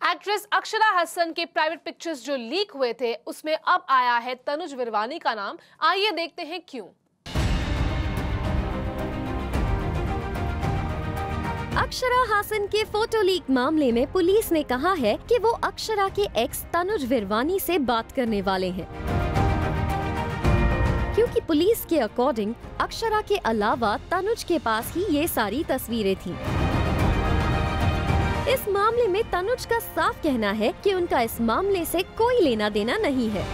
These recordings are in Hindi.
एक्ट्रेस अक्षरा हसन के प्राइवेट पिक्चर्स जो लीक हुए थे, उसमें अब आया है तनुज विरवानी का नाम। आइए देखते हैं क्यों। अक्षरा हासन के फ़ोटो लीक मामले में पुलिस ने कहा है कि वो अक्षरा के एक्स तनुज विरवानी से बात करने वाले हैं। क्योंकि पुलिस के अकॉर्डिंग अक्षरा के अलावा तनुज के पास ही ये सारी तस्वीरें थीं। इस मामले में तनुज का साफ़ कहना है कि उनका इस मामले से कोई लेना देना नहीं है।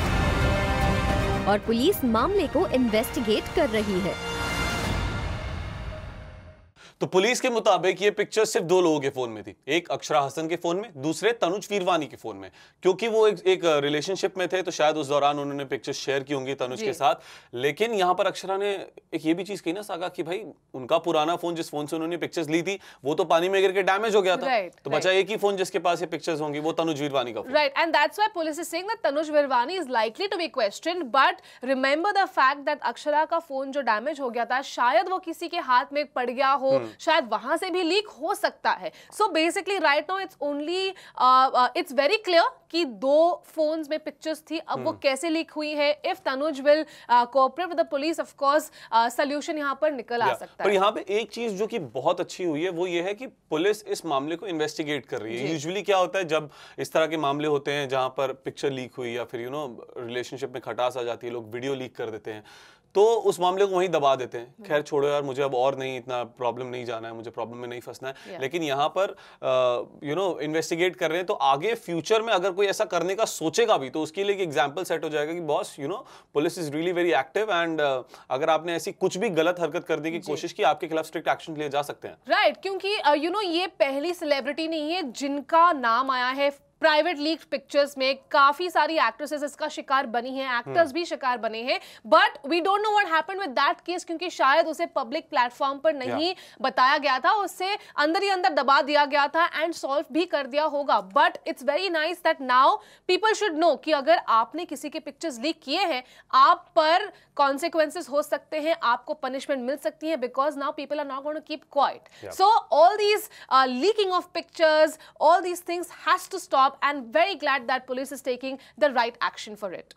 और पुलिस मामले को इन्वेस्टिगेट कर रही है। तो पुलिस के मुताबिक ये पिक्चर सिर्फ़ दो लोगों के फ़ोन में थी। एक अक्षरा हसन के फ़ोन में दूसरे तनुज वीरवानी के फ़ोन में। क्योंकि वो एक, एक रिलेशनशिप में थे तो शायद उस दौरान उन्होंने पिक्चर शेयर की होंगी तनुज के साथ। लेकिन यहाँ पर अक्षरा ने एक ये भी चीज़ कही ना सागा कि भाई उनका पुराना फ़ोन जिस फ़ोन से उन्होंने पिक्चर्स ली थी वो तो पानी में गिर के डैमेज हो गया था। तो बचा एक ही फ़ोन जिसके पास ये पिक्चर्स होंगी वो तनुज वीरवानी का right and that's why police is saying that Tanuj Virwani is likely to be question but remember the fact that Akshara का फ़ोन जो डैमेज हो गया था शायद वो किसी के हाथ में पड़ गया हो हम्म। शायद वहाँ से भी लीक हो सकता है। So basically right now it's only it's very clear कि दो फोन्स में पिक्चर्स थी। अब वो hmm. कैसे लीक हुई है? If Tanuj will cooperate with the police of course solution यहाँ पर निकल आ सकता है। पर यहाँ पे एक चीज़ जो कि बहुत अच्छी हुई है वो ये है कि पुलिस इस मामले को इन्वेस्टिगेट कर रही है। यूजुअली क्या होता है जब इस तरह के मामले होते हैं जहाँ पर पिक्चर लीक हुई या फिर यू नो रिलेशनशिप में खटास आ जाती है लोग वीडियो लीक कर देते हैं तो उस मामले को वहीं दबा देते हैं। खैर छोड़ो यार मुझे अब और नहीं इतना प्रॉब्लम नहीं जाना है मुझे प्रॉब्लम में नहीं फंसना है. लेकिन यहाँ पर यू नो इन्वेस्टिगेट कर रहे हैं तो आगे फ्यूचर में अगर कोई ऐसा करने का सोचेगा भी तो उसके लिए एक एग्ज़ाम्पल सेट हो जाएगा कि boss you know police is really very active and अगर आपने ऐसी कुछ भी गलत हरकत करने की कोशिश की आपके खिलाफ स्ट्रिक्ट एक्शन लिए जा सकते हैं। राइट right, क्योंकि यू uh, नो ये पहली सेलिब्रिटी नहीं है जिनका नाम आया है प्राइवेट लीक पिक्चर्स में काफ़ी सारी एक्ट्रेसेस इसका शिकार बनी हैं एक्टर्स हम्म। भी शिकार बने हैं but we don't know what happened with that case क्योंकि शायद उसे पब्लिक प्लेटफॉर्म पर नहीं yeah. बताया गया था उसे अंदर ही अंदर दबा दिया गया था एंड सॉल्व भी कर दिया होगा but it's very nice that now people should know कि अगर आपने किसी के पिक्चर्स लीक किए हैं आप पर कॉन्सिक्वेंसेस हो सकते हैं आपको पनिशमेंट मिल सकती है because now people are not going to keep quiet so all these leaking of pictures all these things has to stop and very glad that police is taking the right action for it.